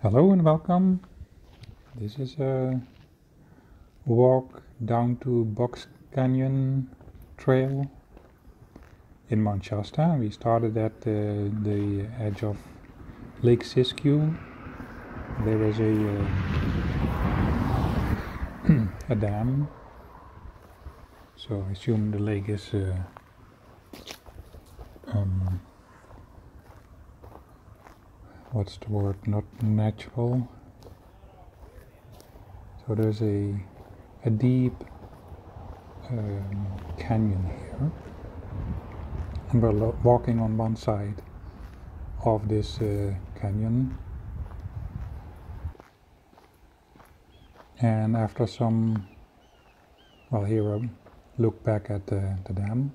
Hello and welcome. This is a walk down to Box Canyon Trail in Mount Shasta. We started at uh, the edge of Lake Siskiyou. There is a uh, a dam, so I assume the lake is uh, um, what's the word? Not natural. So there's a a deep um, canyon here, and we're walking on one side of this uh, canyon. And after some, well, here a look back at the, the dam.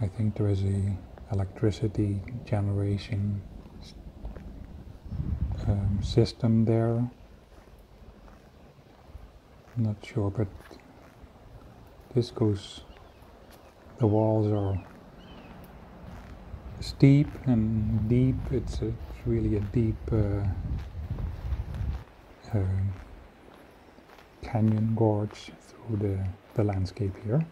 I think there is a electricity generation um, system there. I'm not sure, but this goes. The walls are steep and deep. It's, a, it's really a deep uh, uh, canyon gorge through the, the landscape here.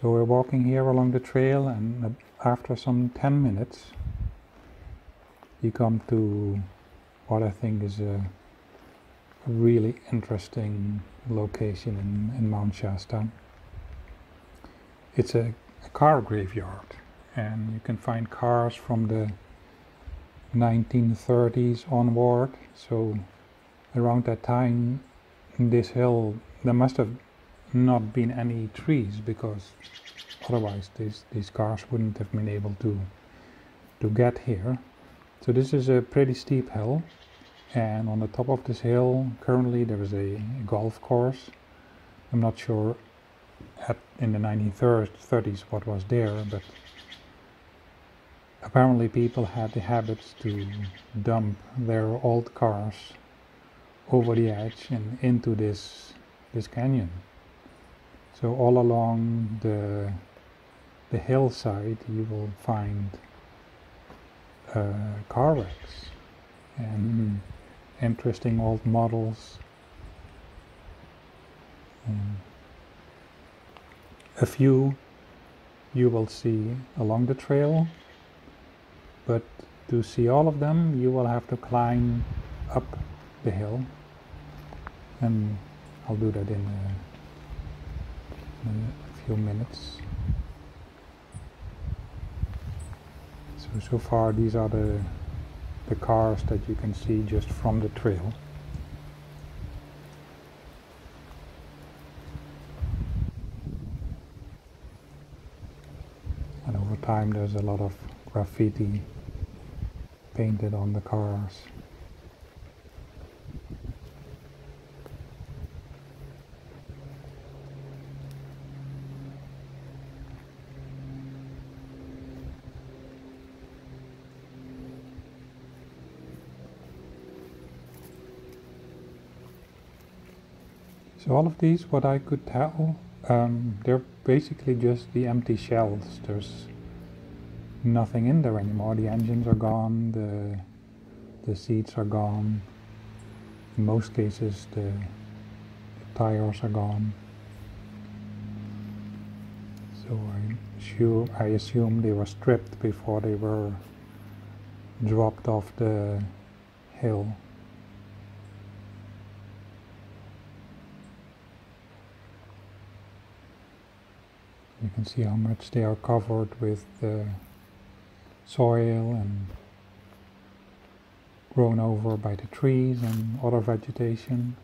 So we're walking here along the trail, and after some 10 minutes, you come to what I think is a, a really interesting location in, in Mount Shasta. It's a, a car graveyard, and you can find cars from the 1930s onward. So around that time, in this hill, there must have not been any trees because otherwise these, these cars wouldn't have been able to to get here. So this is a pretty steep hill and on the top of this hill currently there is a golf course. I'm not sure at, in the 1930s what was there but apparently people had the habit to dump their old cars over the edge and into this this canyon. So all along the the hillside, you will find uh, car wrecks and interesting old models. Um, a few you will see along the trail, but to see all of them, you will have to climb up the hill, and I'll do that in a few minutes. So, so far these are the, the cars that you can see just from the trail. And over time there's a lot of graffiti painted on the cars. So all of these, what I could tell, um, they're basically just the empty shells. There's nothing in there anymore. The engines are gone. The the seats are gone. In most cases, the, the tires are gone. So I I assume they were stripped before they were dropped off the hill. Can see how much they are covered with uh, soil and grown over by the trees and other vegetation.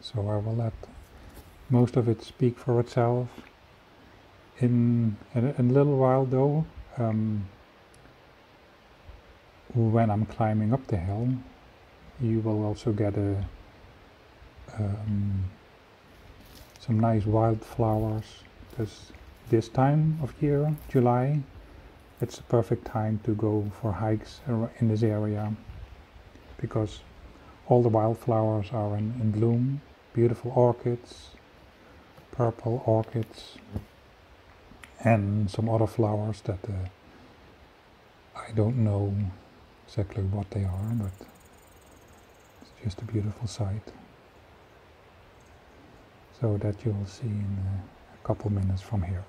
So I will let most of it speak for itself. In, in, in a little while though, um, when I'm climbing up the hill, you will also get a um, some nice wildflowers. There's this time of year, July, it's the perfect time to go for hikes in this area because all the wildflowers are in, in bloom, beautiful orchids, purple orchids, and some other flowers that uh, I don't know exactly what they are, but it's just a beautiful sight. So that you'll see in a couple minutes from here.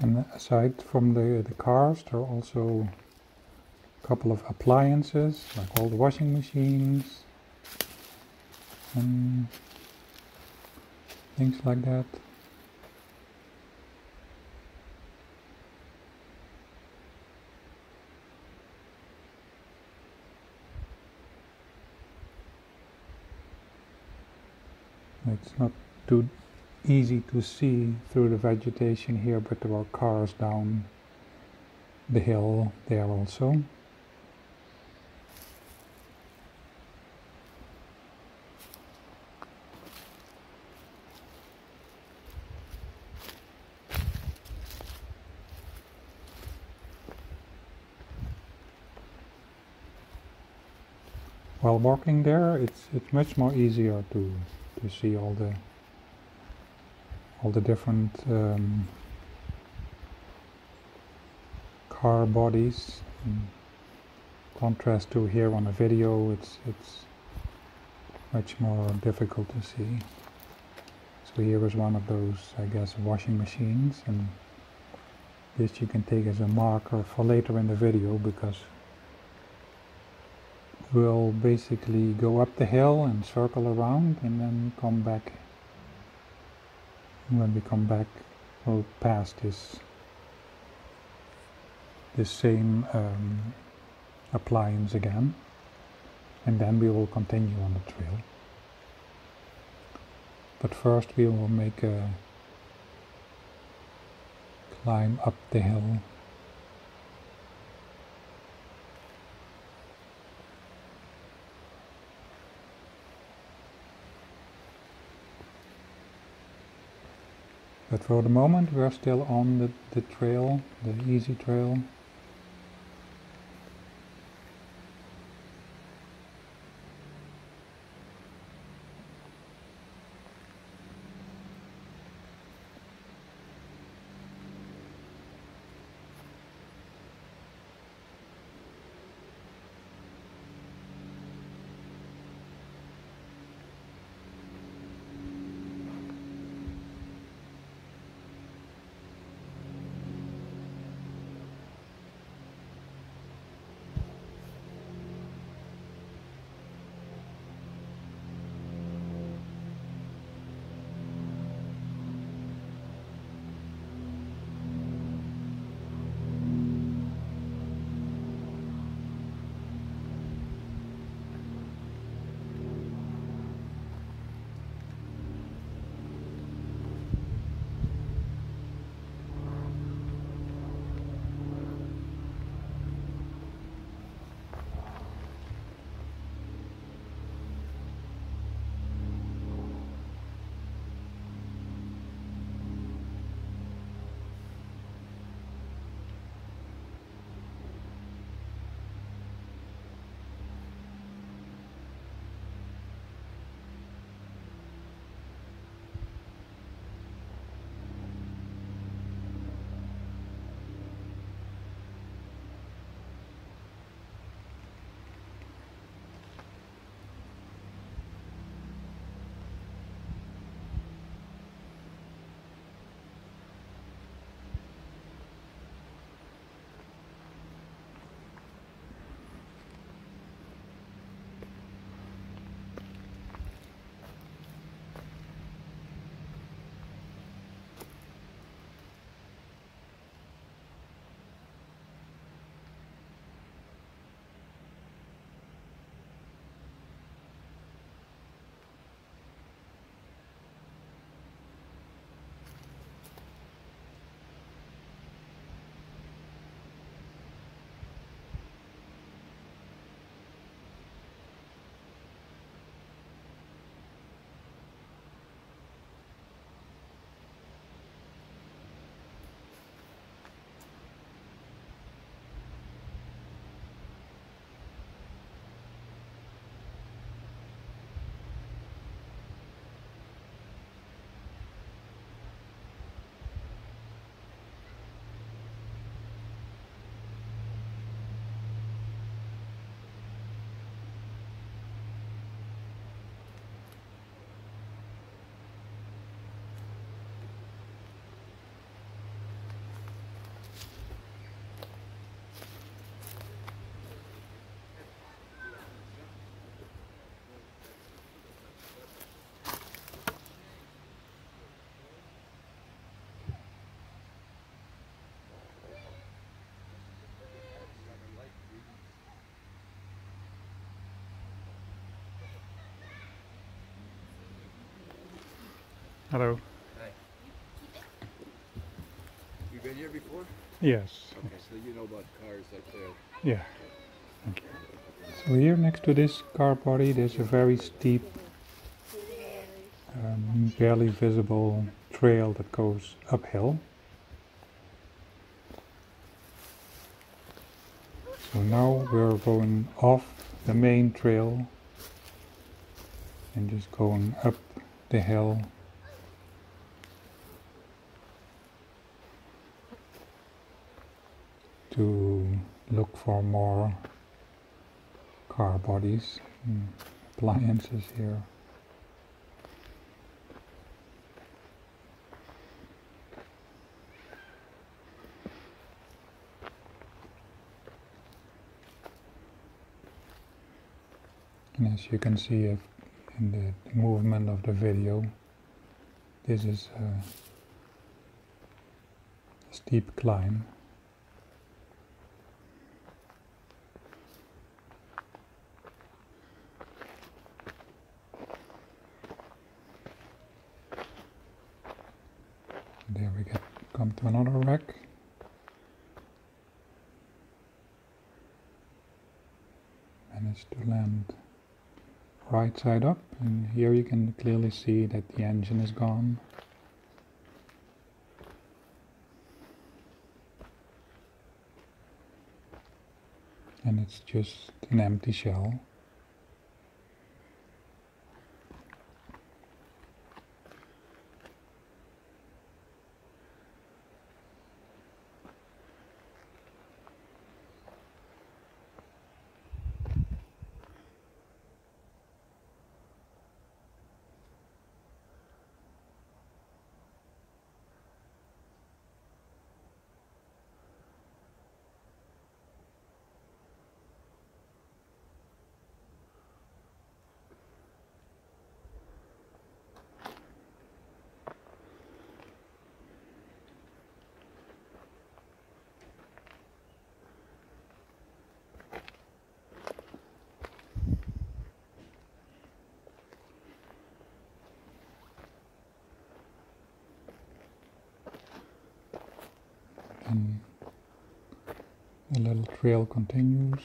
And aside from the, the cars, there are also a couple of appliances, like all the washing machines and things like that. It's not too easy to see through the vegetation here, but there are cars down the hill there also. While walking there, it's it's much more easier to to see all the all the different um, car bodies in contrast to here on a video it's it's much more difficult to see. So here is one of those I guess washing machines and this you can take as a marker for later in the video because we'll basically go up the hill and circle around and then come back when we come back we'll pass this this same um, appliance again and then we will continue on the trail. But first we will make a climb up the hill But for the moment we're still on the, the trail, the easy trail. Hello. Hi. You been here before? Yes. Okay, so you know about cars like that. Yeah. Thank you. So here next to this car body there's a very steep, um, barely visible trail that goes uphill. So now we're going off the main trail and just going up the hill to look for more car bodies appliances here. And as you can see in the movement of the video, this is a steep climb. There we get come to another wreck. Managed to land side up and here you can clearly see that the engine is gone. And it's just an empty shell. And the little trail continues.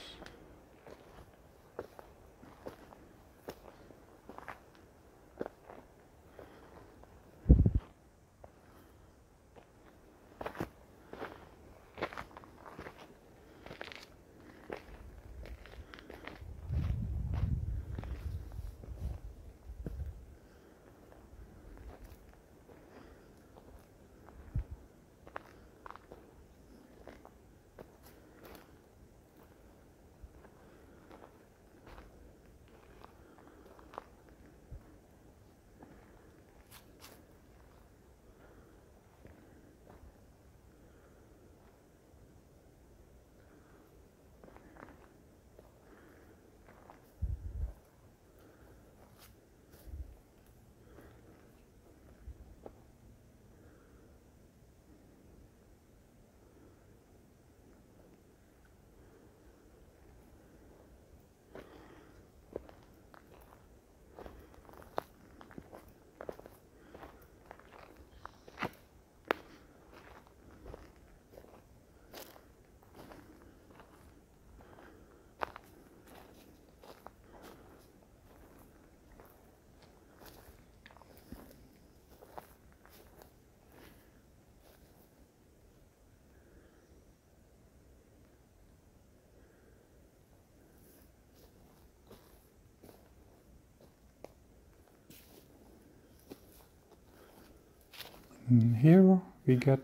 And here we get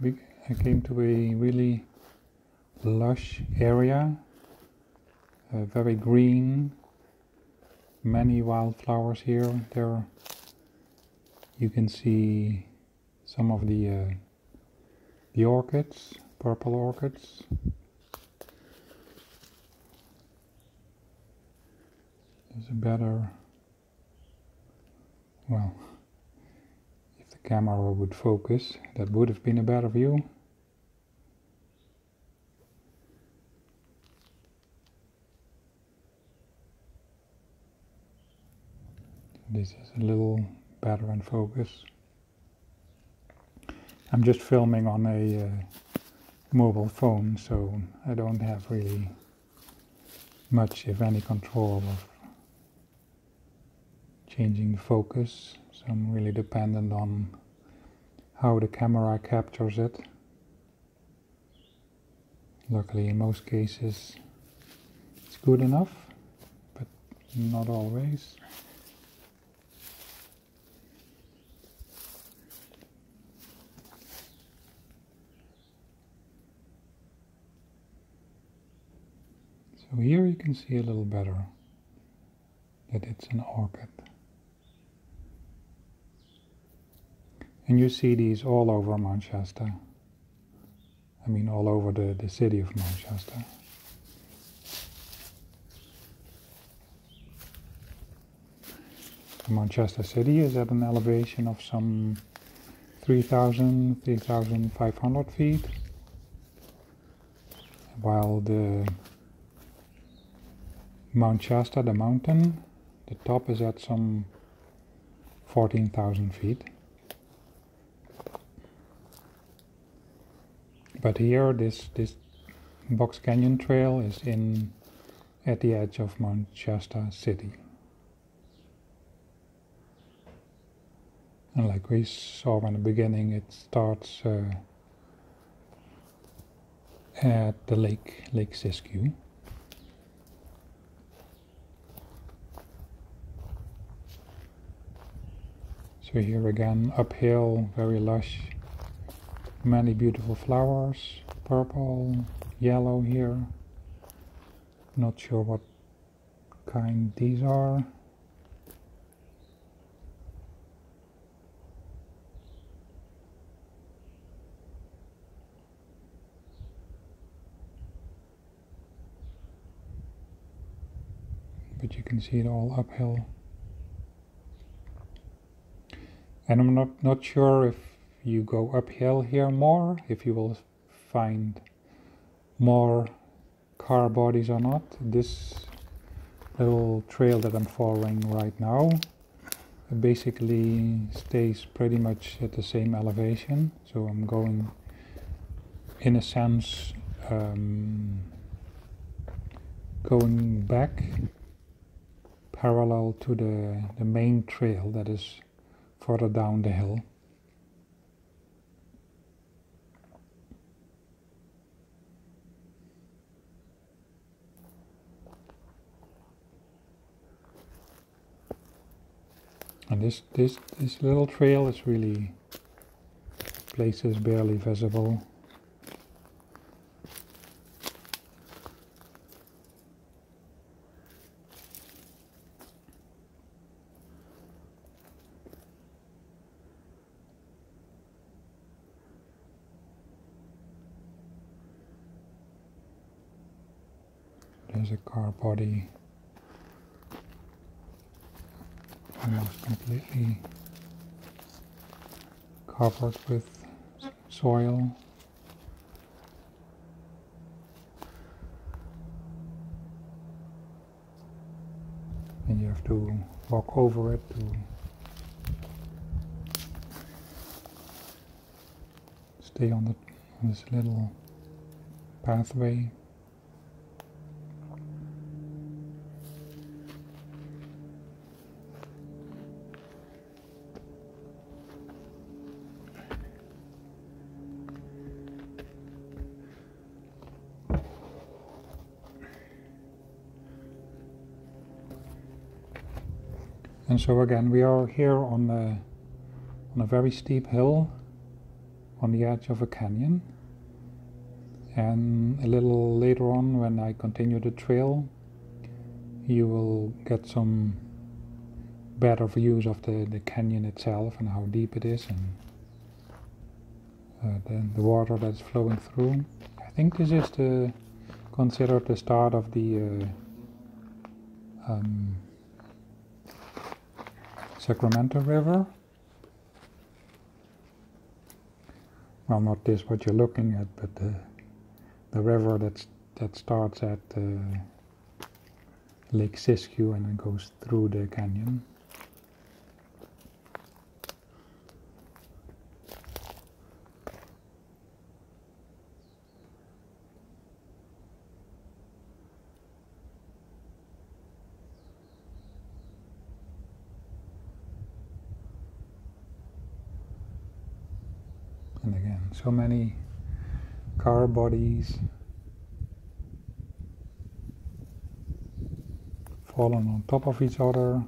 we came to a really lush area, very green, many wildflowers here. There you can see some of the uh, the orchids, purple orchids. There's a better well camera would focus. That would have been a better view. This is a little better in focus. I'm just filming on a uh, mobile phone, so I don't have really much, if any, control of changing the focus. So I'm really dependent on how the camera captures it. Luckily, in most cases, it's good enough, but not always. So here you can see a little better that it's an orchid. And you see these all over Mount Shasta. I mean all over the, the city of Mount Shasta. Manchester City is at an elevation of some 3,000, 3,500 feet, while the Mount Shasta, the mountain, the top is at some 14,000 feet. But here, this this Box Canyon Trail is in at the edge of Mount Shasta City. And like we saw in the beginning, it starts uh, at the lake, Lake Siskiyou. So here again, uphill, very lush, many beautiful flowers, purple, yellow here. Not sure what kind these are. But you can see it all uphill. and I'm not, not sure if you go uphill here more, if you will find more car bodies or not. This little trail that I'm following right now basically stays pretty much at the same elevation so I'm going in a sense um, going back parallel to the, the main trail that is further down the hill. And this, this, this little trail is really places barely visible. There's a car body completely covered with soil. And you have to walk over it to stay on, the, on this little pathway. So again, we are here on a, on a very steep hill on the edge of a canyon. And a little later on, when I continue the trail, you will get some better views of the, the canyon itself and how deep it is and uh, the, the water that's flowing through. I think this is the considered the start of the uh, um, Sacramento River. Well, not this what you're looking at, but the the river that's that starts at uh, Lake Siskiyou and then goes through the canyon. So many car bodies fallen on top of each other.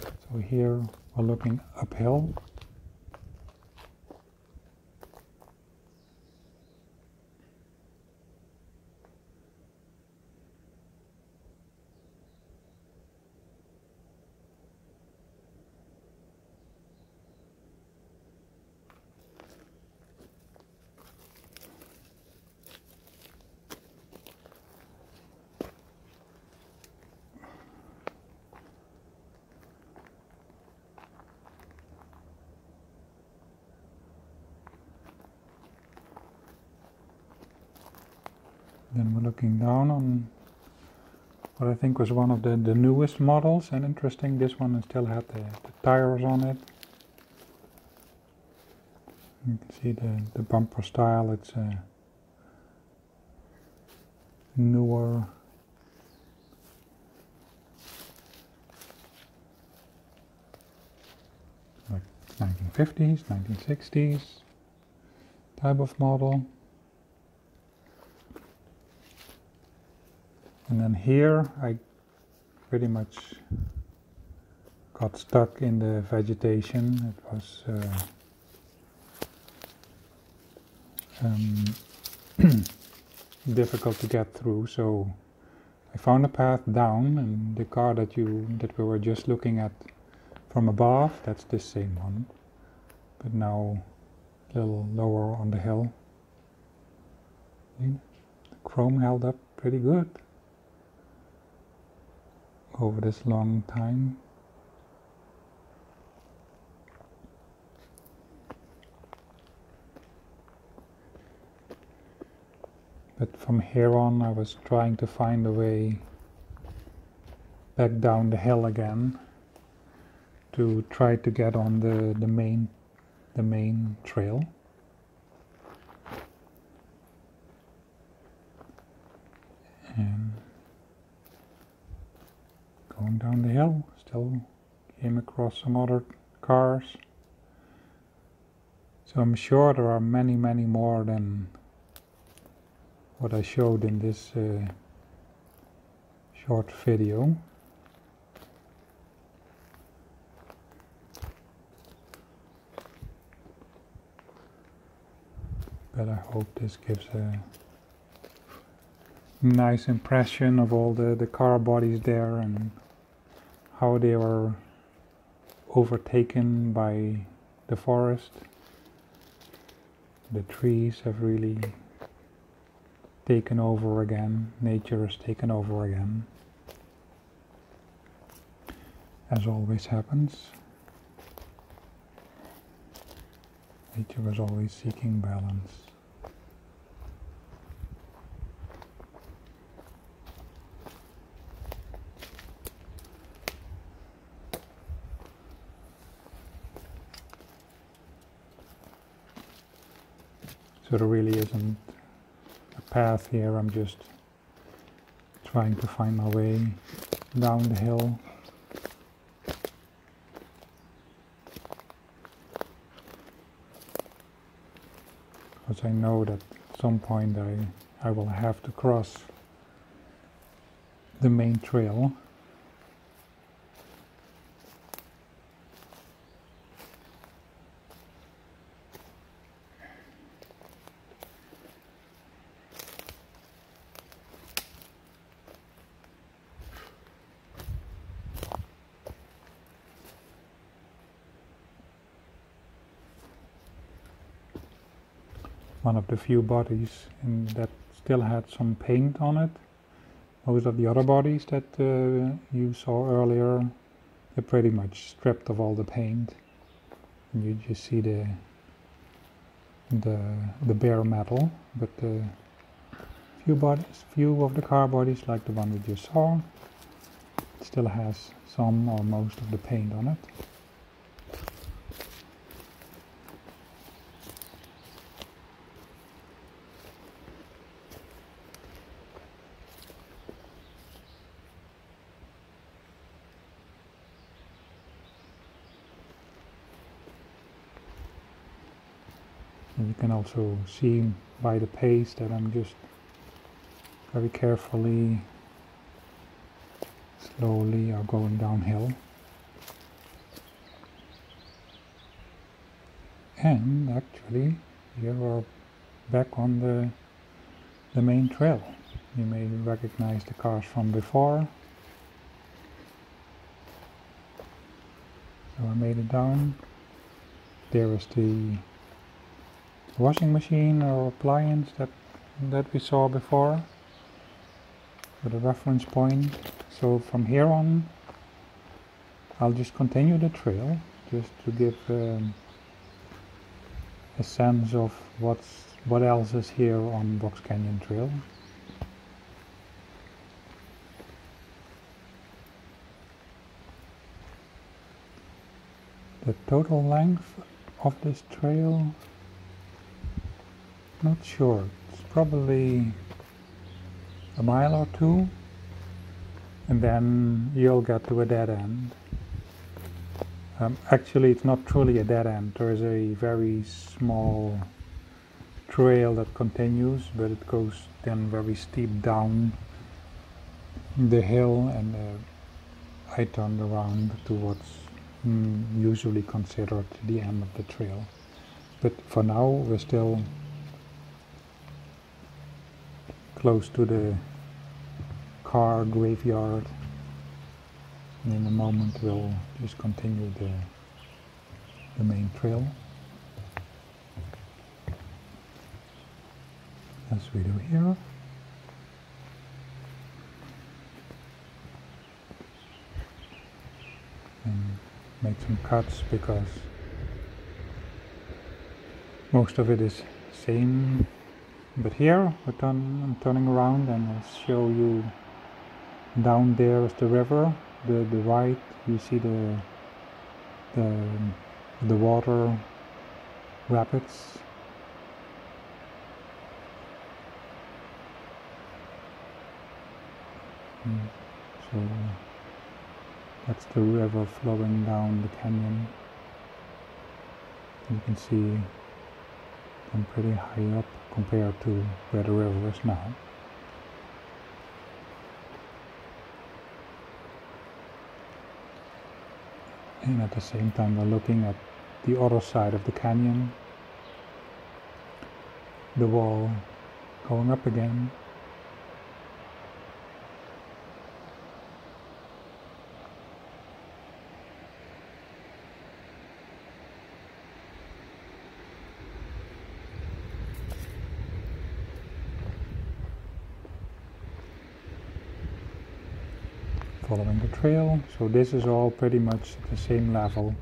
So here we're looking uphill. Then we're looking down on what I think was one of the, the newest models and interesting this one still had the, the tires on it. You can see the, the bumper style, it's newer like 1950s, 1960s type of model. And then here I pretty much got stuck in the vegetation. It was uh, um, difficult to get through, so I found a path down, and the car that you that we were just looking at from above, that's the same one, but now a little lower on the hill. The chrome held up pretty good over this long time. But from here on I was trying to find a way back down the hill again to try to get on the, the main the main trail. And going down the hill, still came across some other cars. So I'm sure there are many, many more than what I showed in this uh, short video. But I hope this gives a nice impression of all the, the car bodies there and how they were overtaken by the forest. The trees have really taken over again, nature has taken over again, as always happens. Nature is always seeking balance. There really isn't a path here, I'm just trying to find my way down the hill. Because I know that at some point I, I will have to cross the main trail. One of the few bodies that still had some paint on it. Most of the other bodies that uh, you saw earlier, they're pretty much stripped of all the paint. And you just see the the the bare metal, but the few bodies, few of the car bodies, like the one we just saw, still has some or most of the paint on it. And you can also see by the pace that I'm just very carefully, slowly are going downhill. And actually, you are back on the, the main trail. You may recognize the cars from before. So I made it down. There is the washing machine or appliance that that we saw before with a reference point. So from here on I'll just continue the trail just to give um, a sense of what's what else is here on Box Canyon Trail. The total length of this trail, not sure, it's probably a mile or two and then you'll get to a dead end. Um, actually it's not truly a dead end, there is a very small trail that continues but it goes then very steep down the hill and uh, I turned around towards mm, usually considered the end of the trail. But for now we're still close to the car graveyard and in a moment we'll just continue the, the main trail as we do here. And make some cuts because most of it is same but here turn, I'm turning around and I'll show you down there is the river. The the right you see the the the water rapids. Mm, so that's the river flowing down the canyon. You can see I'm pretty high up compared to where the river is now. And at the same time we're looking at the other side of the canyon. The wall going up again following the trail so this is all pretty much the same level.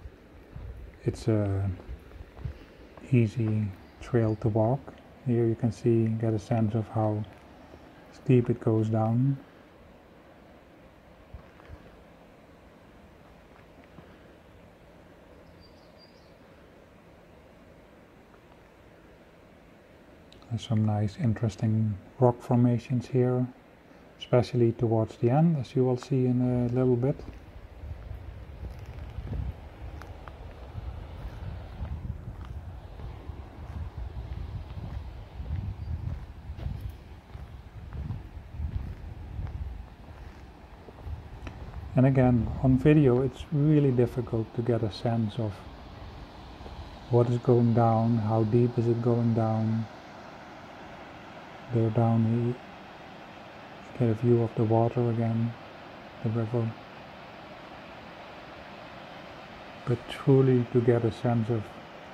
It's a easy trail to walk. Here you can see get a sense of how steep it goes down. There's some nice interesting rock formations here especially towards the end as you will see in a little bit. And again, on video it's really difficult to get a sense of what is going down, how deep is it going down. There down Get a view of the water again, the river. But truly to get a sense of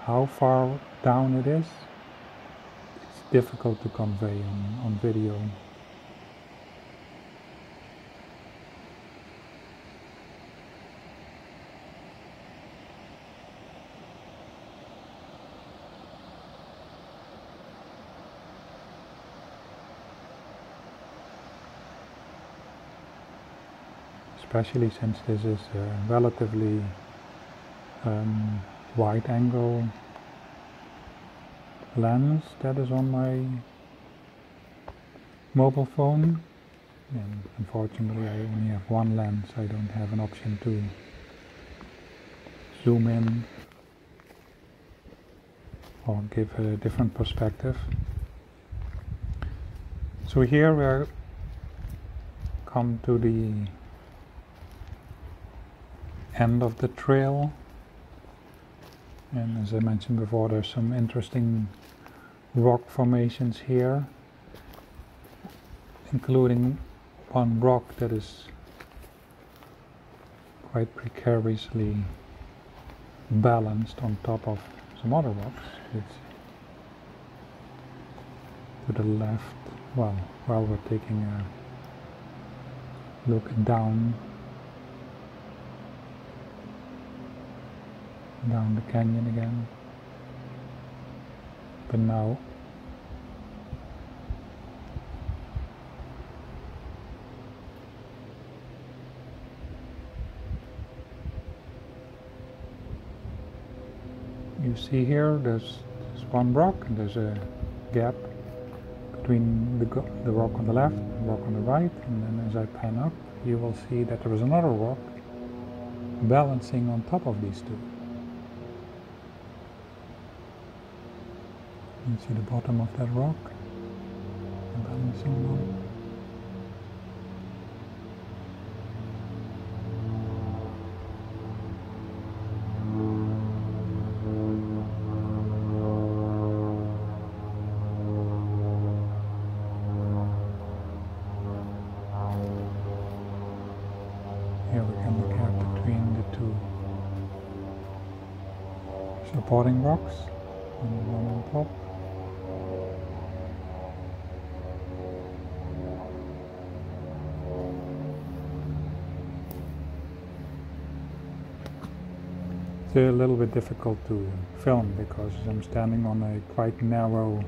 how far down it is, it's difficult to convey on, on video. Especially since this is a relatively um, wide angle lens that is on my mobile phone and unfortunately I only have one lens I don't have an option to zoom in or give a different perspective. So here we are come to the end of the trail and as I mentioned before there's some interesting rock formations here including one rock that is quite precariously balanced on top of some other rocks. It's to the left, well, while we're taking a look down down the canyon again. But now you see here there's, there's one rock and there's a gap between the, the rock on the left and the rock on the right and then as I pan up you will see that there is another rock balancing on top of these two. You can see the bottom of that rock. A little bit difficult to film because I'm standing on a quite narrow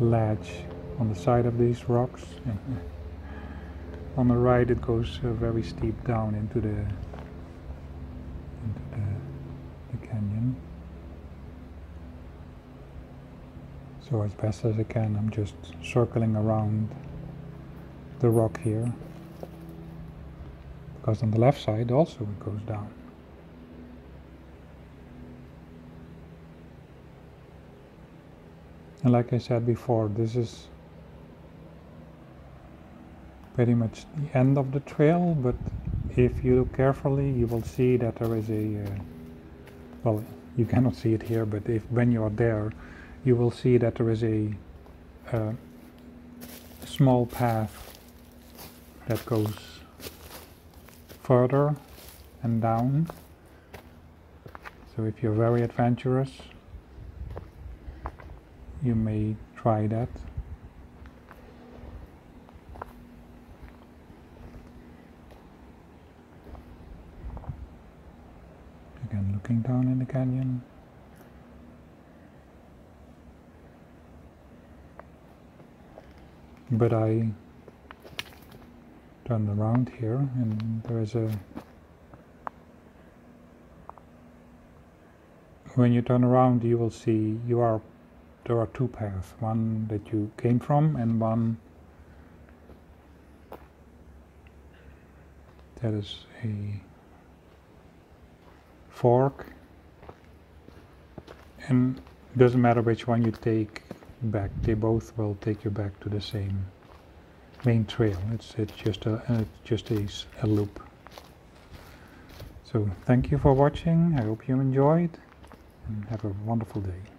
ledge on the side of these rocks. on the right it goes uh, very steep down into the into the, the canyon. So as best as I can I'm just circling around the rock here because on the left side also it goes down. And like I said before, this is pretty much the end of the trail, but if you look carefully, you will see that there is a, uh, well, you cannot see it here, but if when you are there, you will see that there is a, uh, small path that goes further and down. So if you're very adventurous, you may try that. Again, looking down in the canyon. But I turned around here and there is a when you turn around you will see you are there are two paths one that you came from and one that is a fork. And it doesn't matter which one you take back they both will take you back to the same main trail. It's it's just a uh, it's just a, a loop. So thank you for watching. I hope you enjoyed and have a wonderful day